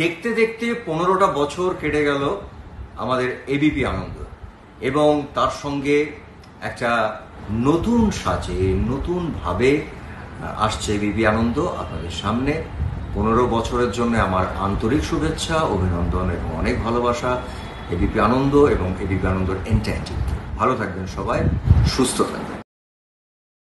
দেখতে দেখতে পনেরোটা বছর কেটে গেল আমাদের এবিপি আনন্দ। এবং তার সঙ্গে একটা নতুন সাজে নতুনভাবে আসছে এবিপি আনন্দ আপনাদের সামনে। পনেরো বছরের জন্য আমার আন্তরিক শুভেচ্ছা, অভিনন্দন এবং অনেক ভালোবাসা এবিপি আনন্দ এবং এবিপি আনন্দর এন্টায়ার ভালো থাকবেন সবাই, সুস্থ থাকবেন।